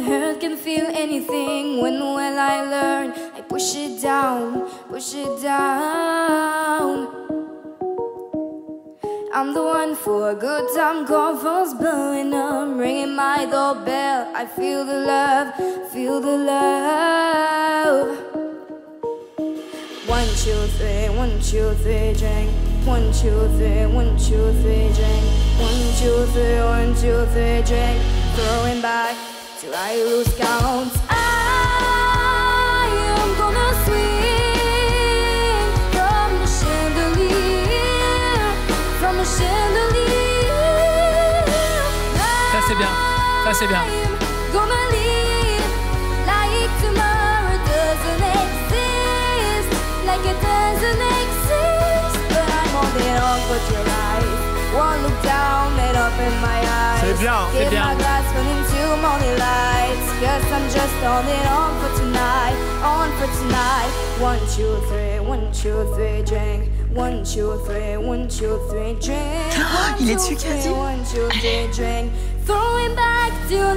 hurt can feel anything. When will I learn? I push it down, push it down. I'm the one for a good time, call blowing up, ringing my doorbell. I feel the love, feel the love. One, two, three, one, two, three, drink. One, two, three, one, two, three, drink. One, two, three, one, two, three, drink. Throwing back I count. Ça c'est bien, ça. C'est bien, c'est bien. My glass running to morning lights. Cause I'm just holding on for tonight, on for tonight. One, two, three, one, two, three, drink. One, two, three, one, two, three, drink. One, il est dessus, three. One, two, three, drink. Throwing back till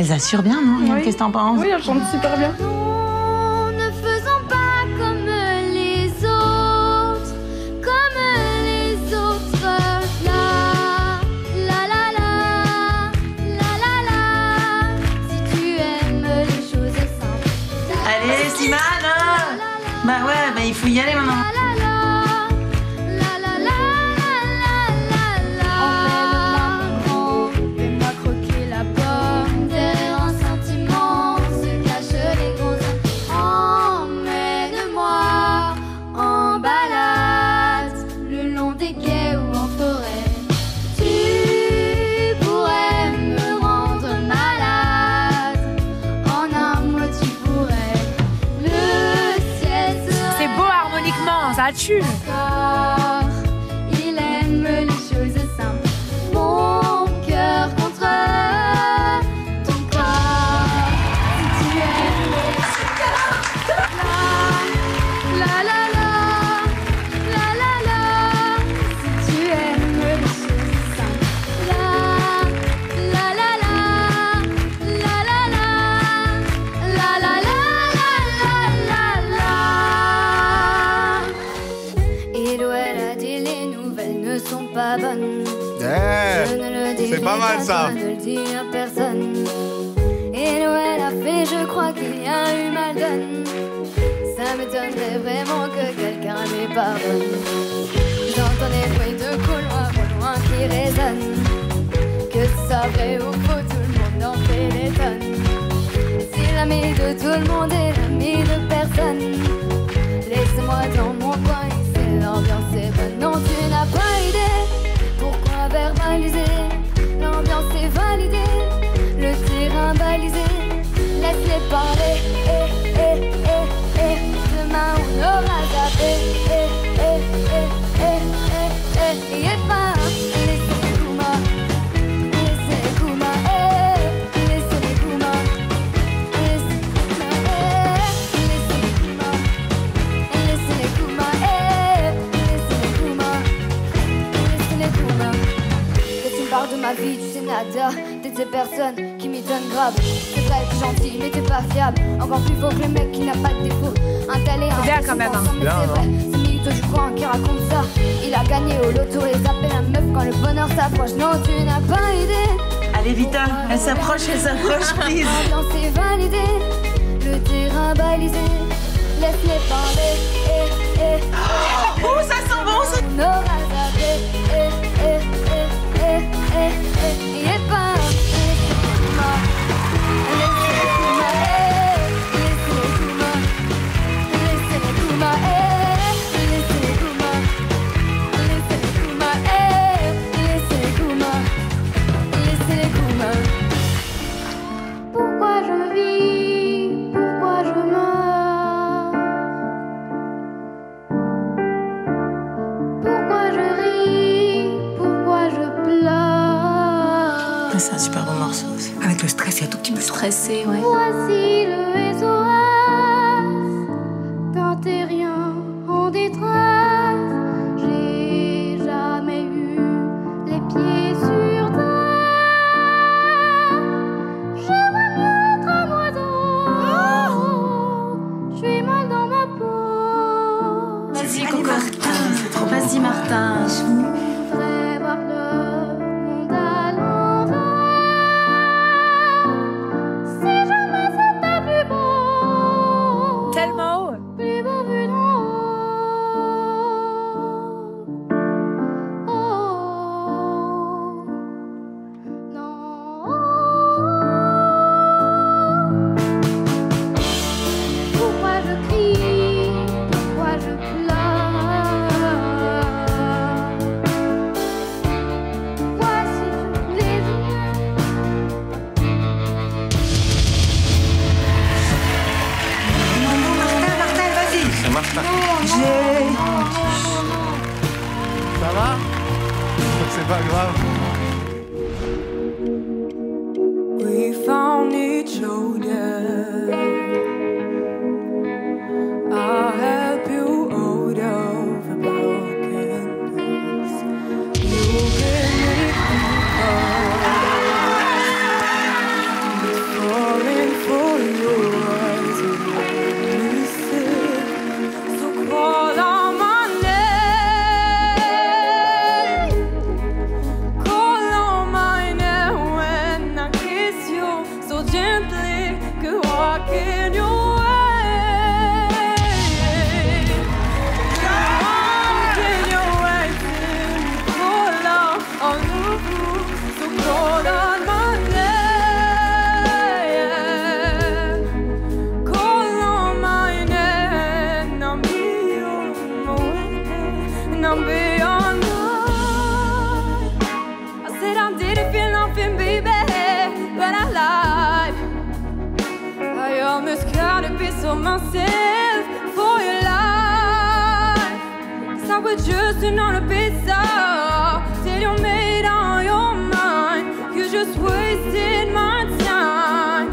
Elles assurent bien, non Oui. Qu'est-ce que t'en penses Oui, elle chante super bien. Non, ne faisons pas comme les autres, comme les autres. La, la, la, la, la, la, la. Si tu aimes les choses simples. Allez, Slimane Bah ouais, bah il faut y aller maintenant. 去。Pas mal, ça. Ne le dis à personne. Et elle a fait, je crois qu'il y a eu mal donne. Ça m'étonnerait vraiment que quelqu'un lui pardonne. J'entends des bruits de couloir au loin qui résonnent. Que soit vrai ou faux, tout le monde en fait des tonnes. Si l'ami de tout le monde est l'ami de personne, laisse-moi dans mon coin, ici l'ambiance est bonne. Non, tu n'as pas idée. Pourquoi verbaliser parler. Eh, eh, eh, eh, demain on aura zappé. Eh, eh, eh, eh, laissez une de ma vie du sénateur, de ces personnes conne grave. C'est vrai, t'es gentil, mais t'es pas fiable. Encore plus faux que le mec qui n'a pas de défaut. Un talent, un hein. bien quand même. Bien, non C'est je crois, qui raconte ça. Il a gagné au loto et appelle un meuf quand le bonheur s'approche. Non, tu n'as pas idée. Allez, vite, elle s'approche, elle s'approche, please. c'est validé, le terrain balisé. Laisse-les parler, eh, eh, eh. Oh, ça sent bon, ça. for myself, for your life. Cause I was just another pizza till you made all your mind. You just wasted my time.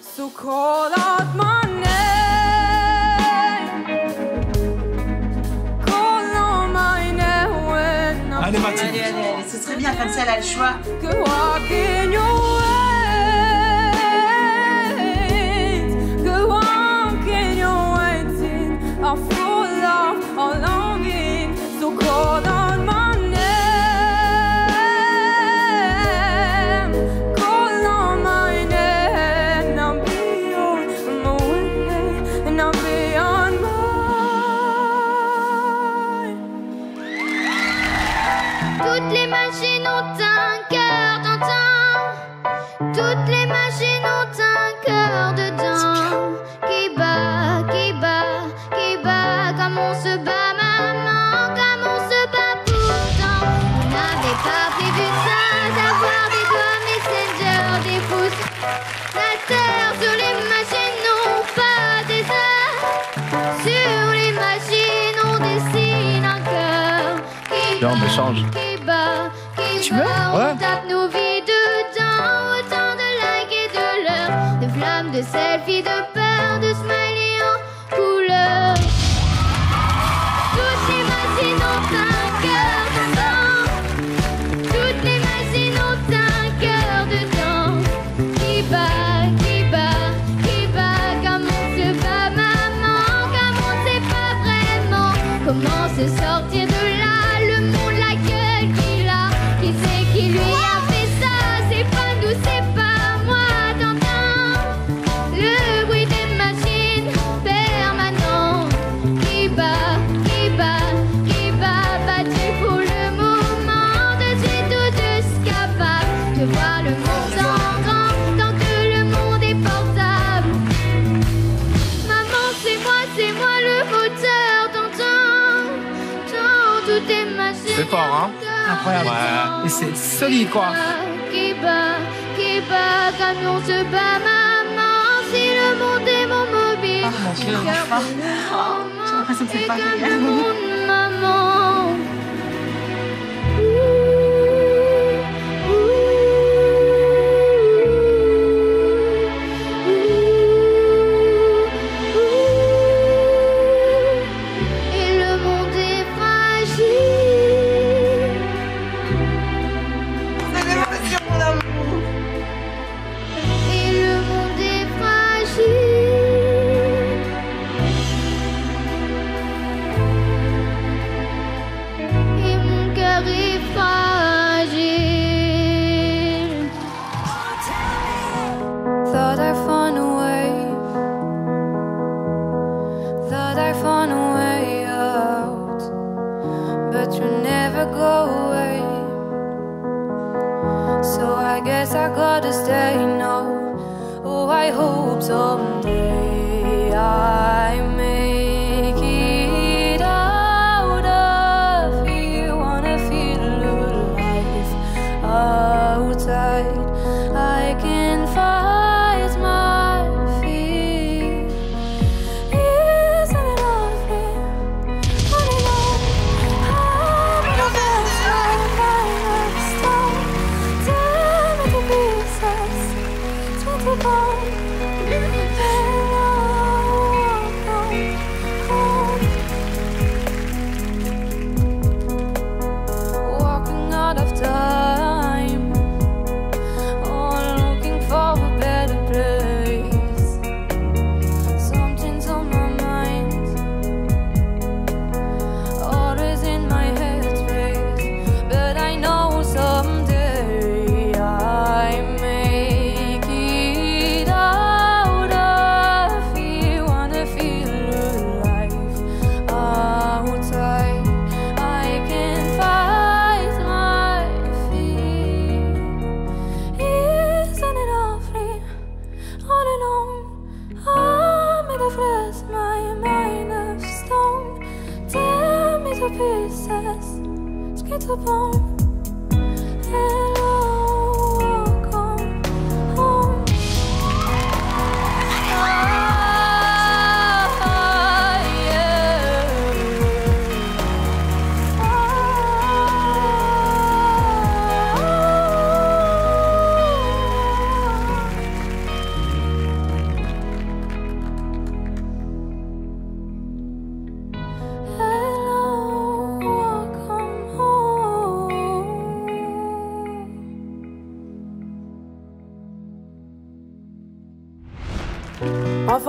So call out my Allez, Allez, allez, allez, ce serait bien, comme ça, elle a le choix. Viens, on échange. Tu veux? Ouais. Tape nos vies dedans, autant de lacs et de l'heure, de flammes de sel. Solide, quoi. Qui bat, qui bat, camion se bat, maman. Si le monde est mon mobile, Ah, mon Dieu. roman. j'ai l'impression que c'est pas réel. maman.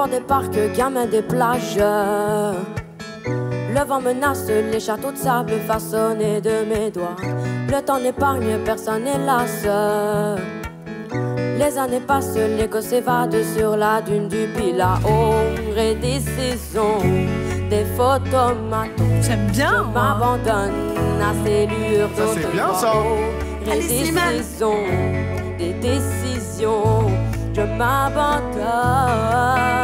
Des parcs, gamin des plages. Le vent menace les châteaux de sable façonnés de mes doigts. Le temps n'épargne, personne hélas. Les années passent, l'écho s'évade sur la dune du Pila. Ombre et des saisons, des photomatons. J'aime Je bien. moi. m'abandonne à ces lueurs Ça, c'est bien, ça. Des Allez, Slimane. saisons, des décisions, je m'abandonne.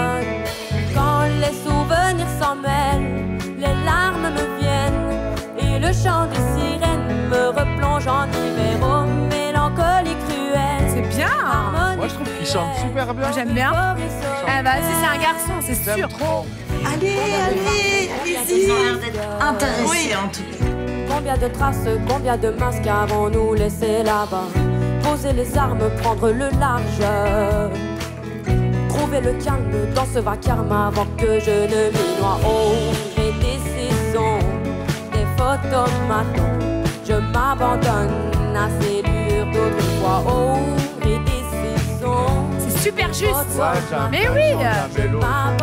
Les souvenirs s'en mêlent, les larmes me viennent et le chant des sirènes me replonge en hiver aux mélancolies cruelles. C'est bien. Harmonie Moi, je trouve qu'il chante super bien. J'aime bien. Eh bah, si c'est un garçon, c'est sûr. trop. Allez, allez, allez-y. Ils ont l'air d'être intéressés Oui. en tout cas. Combien de traces, combien de masques avons-nous laissé là-bas? Poser les armes, prendre le large trouver le calme dans ce vacarme avant que je ne m'y noie. Oh, mes décisions, des photos maintenant, je m'abandonne à ces lures d'autres fois. Oh, mes décisions, c'est super juste. Ouais, mais oui, je m'abandonne.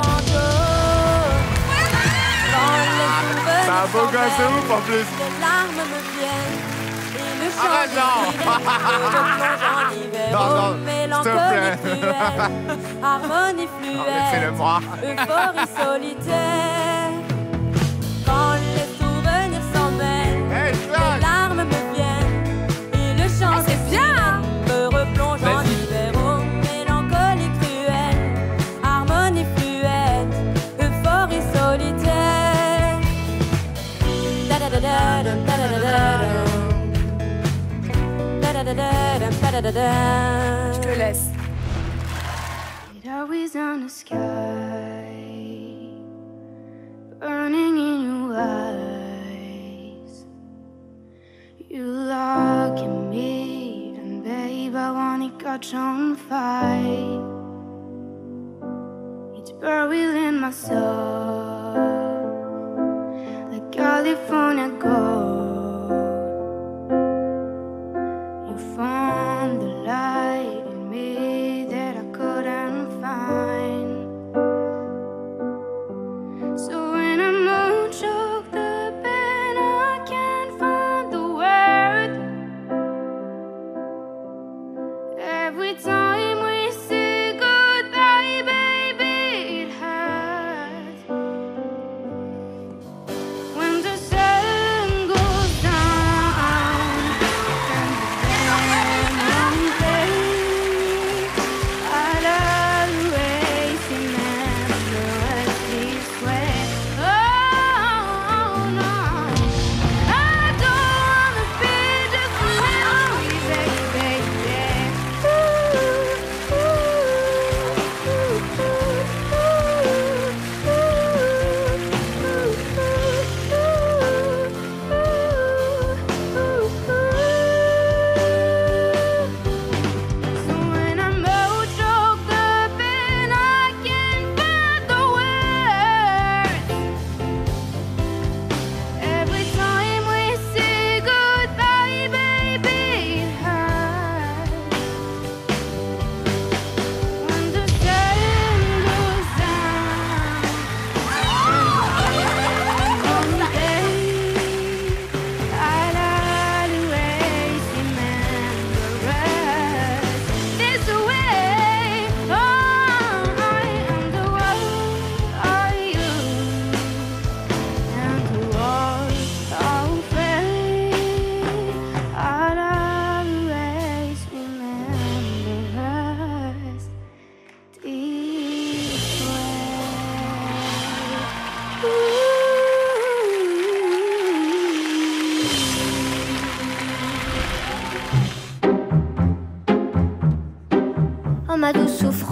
Ouais, bah, c'est ouf en plus. Les larmes me viennent. Arrête, non Non, non, s'il te plaît. Harmonie fluette, Euphorie solitaire. da da da. Je te laisse. It always on the sky, burning in your eyes. You look at me, and babe, I want it catch on fire. It's buried in my soul, like California gold.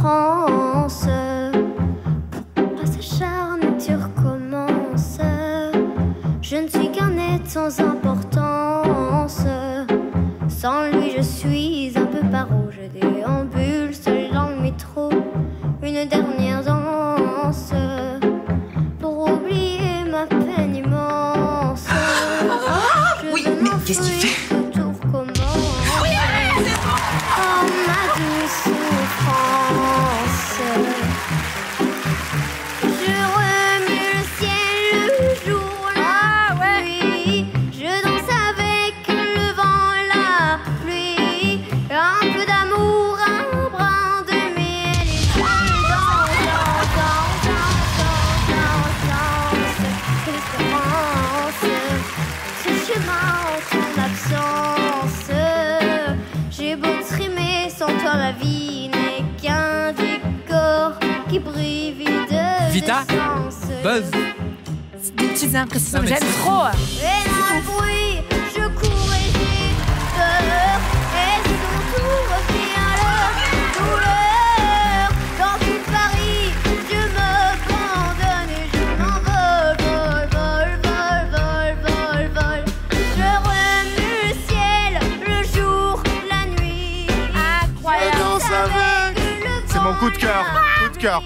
France. Pourquoi s'acharne, tu recommences Je ne suis qu'un être sans importance. Sans lui, je suis un peu paro. Je déambule seul dans le métro. Une dernière danse pour oublier ma peine immense. Ah, ah, ah, oui, mais qu'est-ce qu'il fait? Sans toi, ma vie n'est qu'un décor qui brille vide Vita. Buzz. C'est des petites impressions, j'aime trop. Hein. Et le bruit cœur.